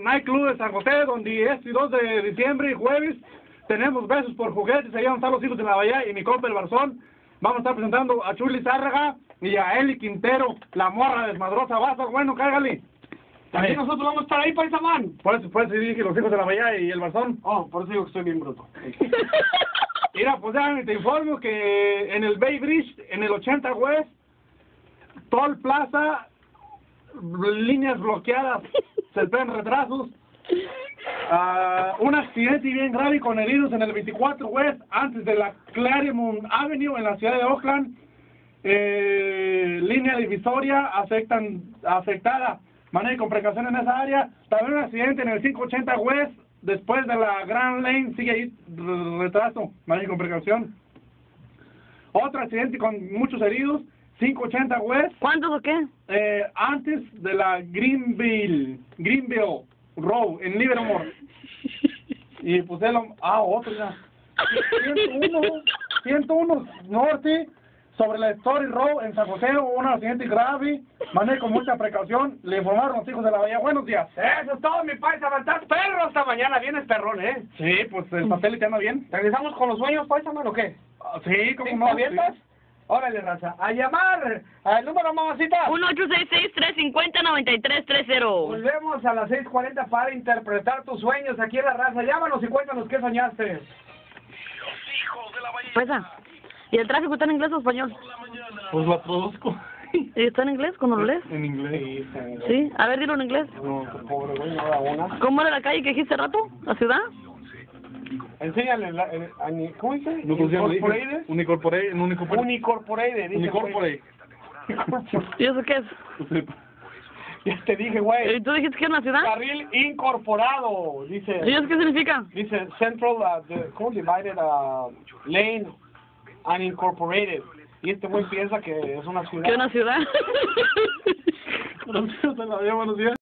Nightclub de San José, donde este 2 de diciembre y jueves tenemos besos por juguetes, allá van a estar los hijos de la Bahía y mi compa el Barzón. Vamos a estar presentando a Chuli Zárraga y a Eli Quintero, la morra desmadrosa. Va a estar bueno, cágale. Aquí nosotros vamos a estar ahí, paisamán. Por eso, por eso dije los hijos de la Bahía y el Barzón. Oh, por eso digo que estoy bien bruto. Mira, pues ya te informo que en el Bay Bridge, en el 80 West, Toll Plaza, líneas bloqueadas, se ven retrasos. Ah, un accidente bien grave con heridos en el 24 West, antes de la Claremont Avenue en la ciudad de Oakland. Eh, línea divisoria afectan, afectada. Maneje con precaución en esa área. También un accidente en el 580 West, después de la Grand Lane, sigue ahí retraso. Maneje con precaución. Otro accidente con muchos heridos, 580 West, ¿Cuántos o qué? eh, antes de la Greenville, Greenville Road, en Livermore. Y pues él, ah, otro ya. 101, 101 Norte, sobre la Story Road en San José, hubo un accidente grave, maneje con mucha precaución, le informaron los hijos de la bahía, buenos días. Eso es todo, mi paisamán. Estás perro hasta mañana. Vienes perrón, ¿eh? Sí, pues el papel te anda bien. ¿Regresamos con los sueños, paisamán, o qué? Ah, Sí, como ¿Sí, no. avientas? Órale, raza. A llamar al número, mamacita. 1-866-350-9330. Volvemos a las 6.40 para interpretar tus sueños aquí en la raza. Llámanos y cuéntanos qué soñaste. Pesa. ¿Y el tráfico está en inglés o español? Pues la traduzco. ¿Y está en inglés cuando lo lees? En inglés. Sí. A ver, dilo en inglés. No, pobre güey, no da una. ¿Cómo era la calle que dijiste rato? ¿La ciudad? Enséñale, la, el- ani- ¿cómo dice? No, pues. Incorporated. Unicorporated. dice, Unicorporate. güey. ¿Y eso qué es? Ya te dije, güey. ¿Y tú dijiste que era una ciudad? Carril incorporado, dice. ¿Y eso qué significa? Dice Central, uh, the, ¿cómo? Divided uh, Lane Unincorporated. Y este güey piensa que es una ciudad. ¿Que una ciudad? Buenos días.